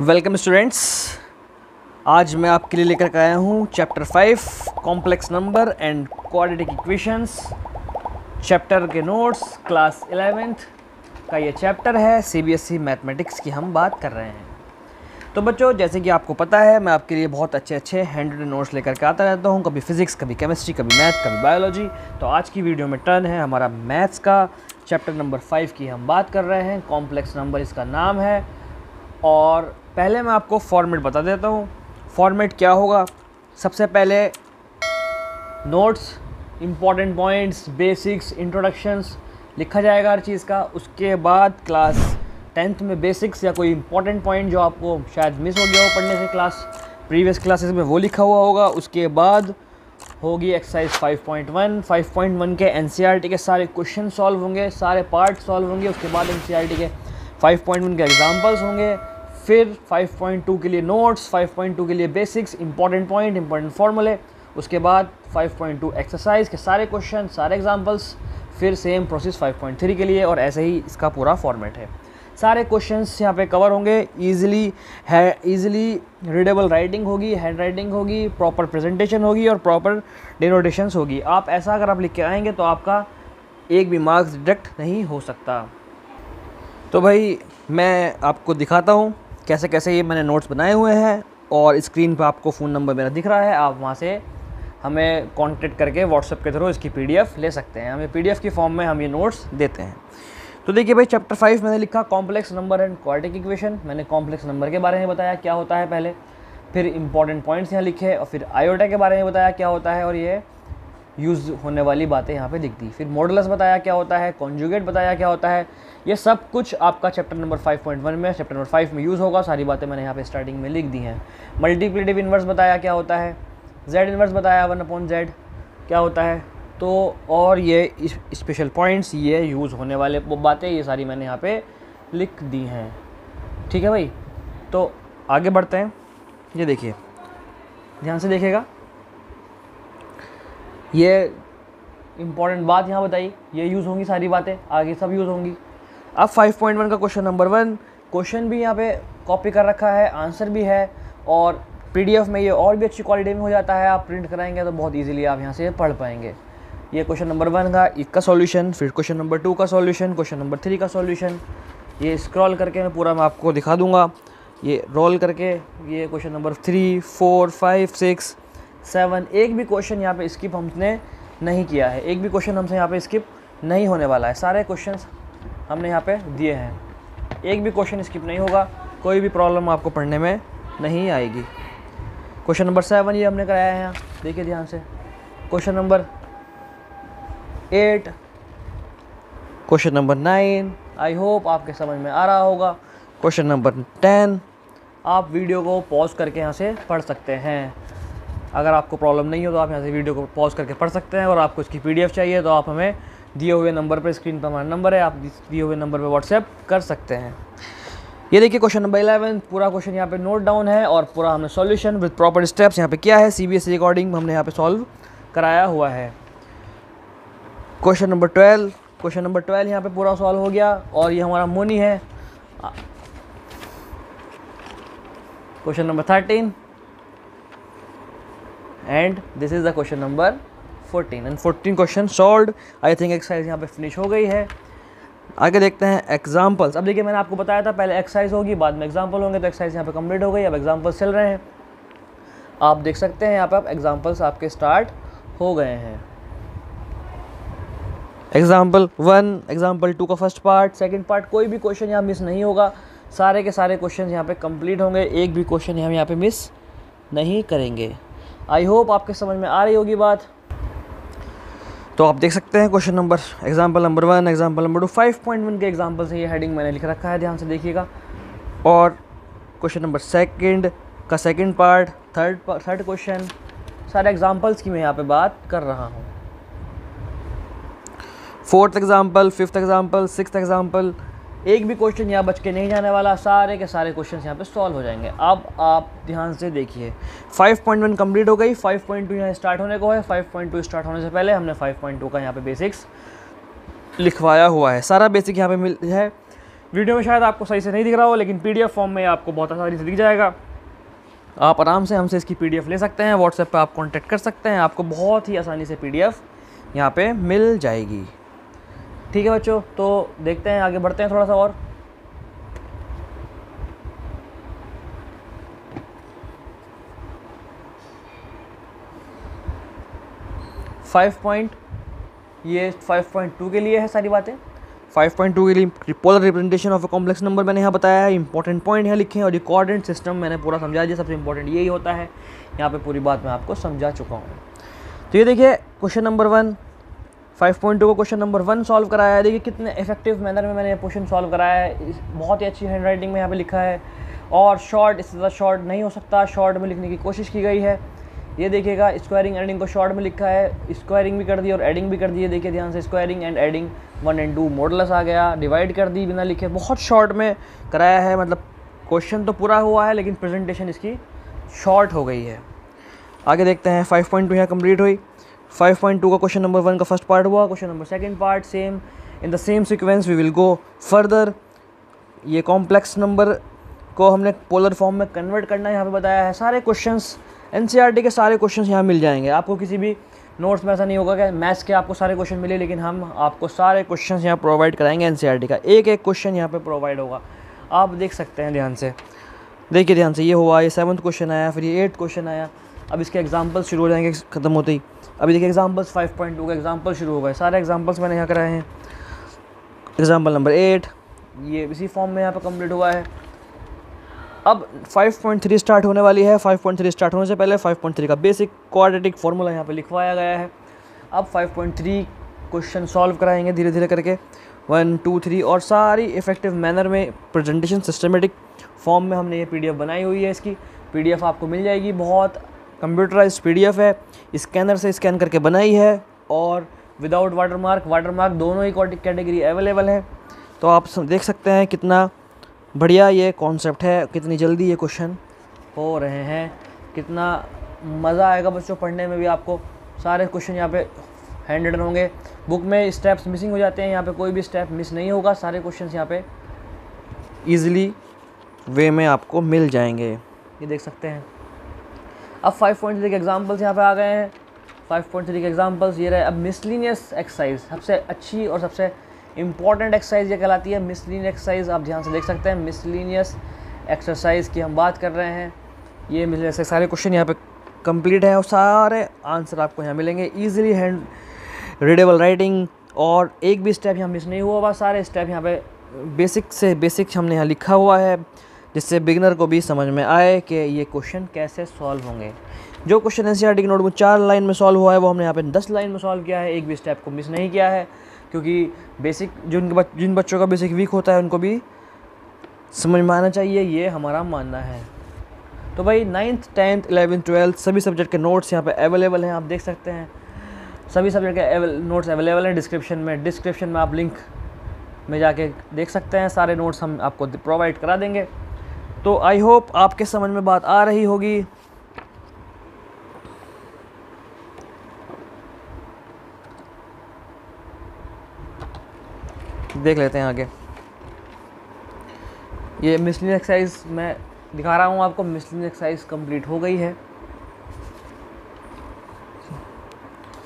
Welcome students आज मैं आपके लिए लेकर आया हूँ chapter five complex number and quadratic equations chapter के नोट्स क्लास एलेवेंथ का ये चैप्टर है सीबीएसई मैथमेटिक्स की हम बात कर रहे हैं। तो बच्चों, जैसे कि आपको पता है, मैं आपके लिए बहुत अच्छे अच्छे हैंड रिटन नोट्स लेकर के आता रहता हूँ। कभी फिजिक्स कभी केमिस्ट्री कभी मैथ कभी बायोलॉजी तो आज की वीडियो में टर्न है हमारा मैथ्स का। चैप्टर नंबर फाइव की हम बात कर रहे हैं। कॉम्प्लेक्स नंबर इसका नाम है। और पहले मैं आपको फॉर्मेट बता देता हूँ। फॉर्मेट क्या होगा? सबसे पहले notes important points basics introductions लिखा जाएगा हर चीज़ का। उसके बाद क्लास टेंथ में बेसिक्स या कोई इंपॉर्टेंट पॉइंट जो आपको शायद मिस हो गया हो पढ़ने से क्लास प्रीवियस क्लासेस में वो लिखा हुआ होगा। उसके बाद होगी एक्सरसाइज 5.1 5.1 के एन के सारे क्वेश्चन सॉल्व होंगे, सारे पार्ट सॉल्व होंगे। उसके बाद एन के 5.1 के एग्जाम्पल्स होंगे, फिर 5.2 के लिए नोट्स 5.2 के लिए बेसिक्स इंपॉर्टेंट पॉइंट इंपॉर्टेंट फार्मूले उसके बाद 5.2 एक्सरसाइज के सारे क्वेश्चन सारे एग्जाम्पल्स फिर सेम प्रोसेस 5.3 के लिए और ऐसे ही इसका पूरा फॉर्मेट है। सारे क्वेश्चंस यहाँ पे कवर होंगे ईजिली है इजीली रीडेबल राइटिंग होगी हैंड राइटिंग होगी प्रॉपर प्रेजेंटेशन होगी और प्रॉपर डिनोटेशंस होगी। आप ऐसा अगर आप लिख के आएँगे तो आपका एक भी मार्क्स डिडक्ट नहीं हो सकता। तो भाई, मैं आपको दिखाता हूँ कैसे कैसे ये मैंने नोट्स बनाए हुए हैं और स्क्रीन पर आपको फ़ोन नंबर मेरा दिख रहा है। आप वहाँ से हमें कांटेक्ट करके व्हाट्सएप के थ्रू इसकी पीडीएफ ले सकते हैं। हमें पीडीएफ की फॉर्म में हम ये नोट्स देते हैं। तो देखिए भाई चैप्टर फाइव मैंने लिखा complex number and quadratic equation मैंने कॉम्प्लेक्स नंबर के बारे में बताया क्या होता है पहले, फिर इंपॉर्टेंट पॉइंट्स यहाँ लिखे और फिर आयोटा के बारे में बताया क्या होता है और ये यूज़ होने वाली बातें यहाँ पे दिख दी फिर मॉडलस बताया क्या होता है कॉन्जुगेट बताया क्या होता है, ये सब कुछ आपका चैप्टर नंबर 5.1 में चैप्टर नंबर 5 में यूज़ होगा। सारी बातें मैंने यहाँ पे स्टार्टिंग में लिख दी हैं। मल्टीप्लेटिव इन्वर्स बताया क्या होता है? जेड इन्वर्स बताया वन अपॉन जेड क्या होता है? तो और ये स्पेशल पॉइंट्स ये यूज़ होने वाले वो बातें, ये सारी मैंने यहाँ पर लिख दी हैं। ठीक है भाई? तो आगे बढ़ते हैं। ये देखिए, ध्यान से देखिएगा ये इंपॉर्टेंट बात यहाँ बताई। ये यूज़ होंगी सारी बातें, आगे सब यूज़ होंगी। अब 5.1 का क्वेश्चन नंबर वन क्वेश्चन भी यहाँ पे कॉपी कर रखा है आंसर भी है, और पीडीएफ में ये और भी अच्छी क्वालिटी में हो जाता है, आप प्रिंट कराएँगे तो बहुत इजीली आप यहाँ से पढ़ पाएँगे। ये क्वेश्चन नंबर वन का इसका सॉल्यूशन फिर क्वेश्चन नंबर टू का सॉल्यूशन क्वेश्चन नंबर थ्री का सॉल्यूशन ये स्क्रॉल करके मैं पूरा मैं आपको दिखा दूँगा। ये रोल करके ये question number three four five six seven. एक भी क्वेश्चन यहाँ पे स्किप हमने नहीं किया है। एक भी क्वेश्चन हमसे यहाँ पे स्किप नहीं होने वाला है। सारे क्वेश्चन हमने यहाँ पे दिए हैं। एक भी क्वेश्चन स्किप नहीं होगा। कोई भी प्रॉब्लम आपको पढ़ने में नहीं आएगी। क्वेश्चन नंबर सेवन ये हमने कराया है यहाँ। देखिए ध्यान से। Question number eight question number nine I hope आपके समझ में आ रहा होगा। क्वेश्चन नंबर टेन आप वीडियो को पॉज करके यहाँ से पढ़ सकते हैं। अगर आपको प्रॉब्लम नहीं हो तो आप यहाँ से वीडियो को पॉज करके पढ़ सकते हैं और आपको इसकी पीडीएफ चाहिए तो आप हमें दिए हुए नंबर पर स्क्रीन पर हमारा नंबर है, आप दिए हुए नंबर पर व्हाट्सएप कर सकते हैं। ये देखिए क्वेश्चन नंबर इलेवन पूरा क्वेश्चन यहाँ पे नोट डाउन है और पूरा हमने सॉल्यूशन विद प्रॉपर स्टेप्स यहाँ पे किया है। सी अकॉर्डिंग हमने यहाँ पे सॉल्व कराया हुआ है। Question number twelve question number twelve यहाँ पे पूरा सॉल्व हो गया और ये हमारा मोनी है। Question number thirteen and this is the question number 14 and 14 question solve I think exercise यहाँ पे फिनिश हो गई है. आगे देखते हैं एग्जाम्पल्स अब देखिए, मैंने आपको बताया था, पहले एक्सरसाइज होगी, बाद में एग्ज़ाम्पल होंगे तो एक्सरसाइज यहाँ पे कंप्लीट हो गई. अब एग्जाम्पल्स चल रहे हैं. आप देख सकते हैं यहाँ पे आप एग्जाम्पल्स आपके स्टार्ट हो गए हैं. एग्ज़ाम्पल वन एग्ज़ाम्पल टू का फ़र्स्ट पार्ट सेकेंड पार्ट कोई भी क्वेश्चन यहाँ मिस नहीं होगा. सारे के सारे क्वेश्चन यहाँ पे कंप्लीट होंगे. एक भी क्वेश्चन हम यहाँ पे मिस नहीं करेंगे. आई होप आपके समझ में आ रही होगी बात। तो आप देख सकते हैं question number example number one example number two five point one के एग्ज़ाम्पल से ये हेडिंग मैंने लिख रखा है, ध्यान से देखिएगा। और क्वेश्चन नंबर सेकंड का second part third third question सारे एग्जाम्पल्स की मैं यहाँ पे बात कर रहा हूँ। Fourth example fifth example six example एक भी क्वेश्चन यहाँ बच के नहीं जाने वाला, सारे के सारे क्वेश्चन यहाँ पे सॉल्व हो जाएँगे। अब आप ध्यान से देखिए। 5.1 कंप्लीट हो गई 5.2 पॉइंट यहाँ स्टार्ट होने को है 5.2 स्टार्ट होने से पहले हमने 5.2 का यहाँ पे बेसिक्स लिखवाया हुआ है। सारा बेसिक यहाँ पे मिल है। वीडियो में शायद आपको सही से नहीं दिख रहा हो, लेकिन पीडीएफ फॉर्म में आपको बहुत आसानी से दिख जाएगा। आप आराम से हमसे इसकी पीडीएफ ले सकते हैं व्हाट्सएप पर आप कांटेक्ट कर सकते हैं, आपको बहुत ही आसानी से पी डी यहाँ पे मिल जाएगी। ठीक है बच्चों तो देखते हैं, आगे बढ़ते हैं थोड़ा सा और। फाइव पॉइंट ये फाइव पॉइंट टू के लिए है सारी बातें। फाइव पॉइंट टू के लिए polar representation of a complex number मैंने यहाँ बताया है। इंपॉर्टेंट पॉइंट यहाँ लिखे हैं और ये कोऑर्डिनेट सिस्टम मैंने पूरा समझा दिया। सबसे इंपॉर्टेंट यही होता है। यहाँ पे पूरी बात मैं आपको समझा चुका हूँ। तो ये देखिए question number one five point two को क्वेश्चन नंबर वन सॉल्व कराया है। देखिए कितने इफ़ेक्टिव मैनर में मैंने क्वेश्चन सॉल्व कराया है। बहुत ही अच्छी हैंड राइटिंग में यहाँ पे लिखा है। और शॉर्ट इससे ज़्यादा शॉर्ट नहीं हो सकता। शॉर्ट में लिखने की कोशिश की गई है। ये देखिएगा स्क्वायरिंग एडिंग को शॉर्ट में लिखा है। स्क्वायरिंग भी कर दी और एडिंग भी कर दी है। देखिए ध्यान से squaring and adding one and two modulus आ गया। डिवाइड कर दी बिना लिखे। बहुत शॉर्ट में कराया है। मतलब क्वेश्चन तो पूरा हुआ है, लेकिन प्रेजेंटेशन इसकी शॉर्ट हो गई है। आगे देखते हैं। फाइव पॉइंट टू यहाँ कंप्लीट हुई। फाइव पॉइंट टू का क्वेश्चन नंबर वन का फ़र्स्ट पार्ट हुआ, question number second part same. In the same sequence we will go further. ये कॉम्प्लेक्स नंबर को हमने पोलर फॉर्म में कन्वर्ट करना यहाँ पे बताया है। सारे क्वेश्चंस एन e के सारे क्वेश्चंस यहाँ मिल जाएँगे। आपको किसी भी नोट्स में ऐसा नहीं होगा कि मैथ्स के आपको सारे क्वेश्चन मिले, लेकिन हम आपको सारे क्वेश्चन यहाँ प्रोवाइड कराएँगे एन e का। एक एक क्वेश्चन यहाँ पे प्रोवाइड होगा। आप देख सकते हैं ध्यान से। देखिए ध्यान से, ये हुआ, ये सेवन्थ क्वेश्चन आया, फिर ये एट क्वेश्चन आया। अब इसके एग्जाम्पल्स शुरू हो जाएँगे, ख़त्म होते ही। अभी देखिए एग्जाम्पल्स फाइव पॉइंट टू का एग्ज़ाम्पल शुरू हो गए। सारे एग्जाम्पल्स मैंने यहाँ कराए हैं। एग्ज़ाम्पल नंबर एट ये इसी फॉर्म में यहाँ पर कंप्लीट हुआ है। अब 5.3 स्टार्ट होने वाली है। 5.3 स्टार्ट होने से पहले 5.3 का बेसिक क्वाड्रेटिक फार्मूला यहाँ पे लिखवाया गया है। अब 5.3 क्वेश्चन सॉल्व कराएँगे धीरे धीरे करके। वन टू थ्री और सारी इफ़ेक्टिव मैनर में प्रेजेंटेशन सिस्टमेटिक फॉर्म में हमने ये पीडीएफ बनाई हुई है इसकी। पीडीएफ आपको मिल जाएगी। बहुत कंप्यूटराइज पीडीएफ है स्कैनर से स्कैन करके बनाई है और विदाउट वाटरमार्क वाटरमार्क दोनों ही कैटेगरी अवेलेबल है। तो आप देख सकते हैं कितना बढ़िया ये कॉन्सेप्ट है, कितनी जल्दी ये क्वेश्चन हो रहे हैं, कितना मज़ा आएगा बच्चों पढ़ने में भी आपको। सारे क्वेश्चन यहाँ पे हैंड होंगे। बुक में स्टेप्स मिसिंग हो जाते हैं, यहाँ पे कोई भी स्टेप मिस नहीं होगा। सारे क्वेश्चंस यहाँ पे इजीली वे में आपको मिल जाएँगे। ये देख सकते हैं। अब फाइव पॉइंट थ्री के एग्जाम्पल्स यहाँ पे आ गए हैं। फाइव पॉइंट थ्री के एग्जाम्पल्स ये रहे अब मिसलिनियस एक्सरसाइज सबसे अच्छी और सबसे इंपॉर्टेंट एक्सरसाइज ये कहलाती है। मिसलिन एक्सरसाइज आप ध्यान से देख सकते हैं। मिसलिनियस एक्सरसाइज की हम बात कर रहे हैं। ये मिसलिनियस सारे क्वेश्चन यहाँ पे कंप्लीट है और सारे आंसर आपको यहाँ मिलेंगे। ईजिली हैंड रीडेबल राइटिंग और एक भी स्टेप यहाँ मिस नहीं हुआ हुआ, सारे स्टेप यहाँ पे बेसिक से बेसिक हमने यहाँ लिखा हुआ है। जिससे बिगनर को भी समझ में आए कि ये क्वेश्चन कैसे सॉल्व होंगे। जो क्वेश्चन एन सी की नोट में चार लाइन में सॉल्व हुआ है, वो हमने यहाँ पे दस लाइन में सॉल्व किया है, एक भी स्टेप को मिस नहीं किया है, क्योंकि बेसिक जिन जिन बच्चों का बेसिक वीक होता है, उनको भी समझ में आना चाहिए, ये हमारा मानना है। तो भाई नाइन्थ टेंथ एलेवेंथ ट्वेल्थ सभी सब्जेक्ट के नोट्स यहाँ पे अवेलेबल हैं, आप देख सकते हैं। सभी सब्जेक्ट के नोट्स अवेलेबल हैं डिस्क्रिप्शन में। डिस्क्रिप्शन में आप लिंक में जाके देख सकते हैं, सारे नोट्स हम आपको प्रोवाइड करा देंगे। तो आई होप आपके समझ में बात आ रही होगी। देख लेते हैं आगे। ये मिसलिन एक्सरसाइज मैं दिखा रहा हूँ आपको मिसलिन एक्सरसाइज कंप्लीट हो गई है।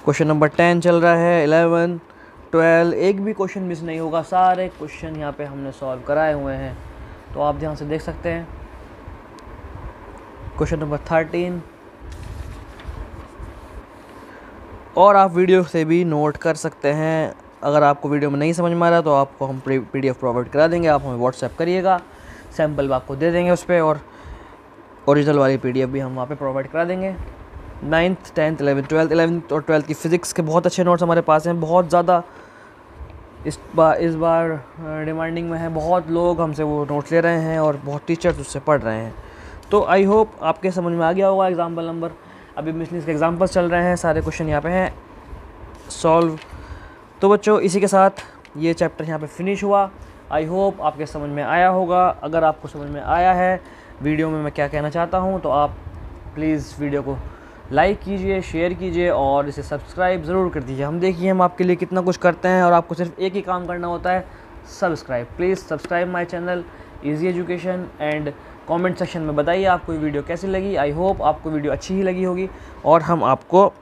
क्वेश्चन नंबर टेन चल रहा है इलेवन ट्वेल्व एक भी क्वेश्चन मिस नहीं होगा, सारे क्वेश्चन यहाँ पे हमने सॉल्व कराए हुए हैं। तो आप ध्यान से देख सकते हैं। क्वेश्चन नंबर थर्टीन और आप वीडियो से भी नोट कर सकते हैं। अगर आपको वीडियो में नहीं समझ में आ रहा तो आपको हम पी डी प्रोवाइड करा देंगे। आप हमें व्हाट्सएप करिएगा। सैंपल आपको दे देंगे उस पर और ओरिजिनल वाली पीडीएफ भी हम वहाँ पे प्रोवाइड करा देंगे। Ninth tenth eleven twelfth eleventh और ट्वेल्थ की फ़िज़िक्स के बहुत अच्छे नोट्स हमारे पास हैं। बहुत ज़्यादा इस बार इस बार डिमांडिंग में है, बहुत लोग हमसे वो नोट्स ले रहे हैं और बहुत टीचर्स उससे पढ़ रहे हैं। तो आई होप आपके समझ में आ गया होगा एग्ज़ाम्पल नंबर अभी मिसलिस के एग्ज़ाम्पल्स चल रहे हैं, सारे क्वेश्चन यहाँ पे हैं। सॉल्व तो बच्चों, इसी के साथ ये चैप्टर यहाँ पे फिनिश हुआ। आई होप आपके समझ में आया होगा। अगर आपको समझ में आया है वीडियो में मैं क्या कहना चाहता हूँ तो आप प्लीज़ वीडियो को लाइक कीजिए, शेयर कीजिए और इसे सब्सक्राइब ज़रूर कर दीजिए। हम देखिए हम आपके लिए कितना कुछ करते हैं और आपको सिर्फ़ एक ही काम करना होता है subscribe please subscribe my channel easy education and comment section में बताइए आपको ये वीडियो कैसी लगी। आई होप आपको वीडियो अच्छी ही लगी होगी और हम आपको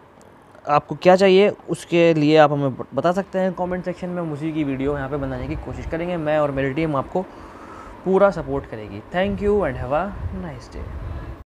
आपको क्या चाहिए उसके लिए आप हमें बता सकते हैं कमेंट सेक्शन में। हम उसी की वीडियो यहाँ पे बनाने की कोशिश करेंगे। मैं और मेरी टीम आपको पूरा सपोर्ट करेगी। Thank you and have a nice day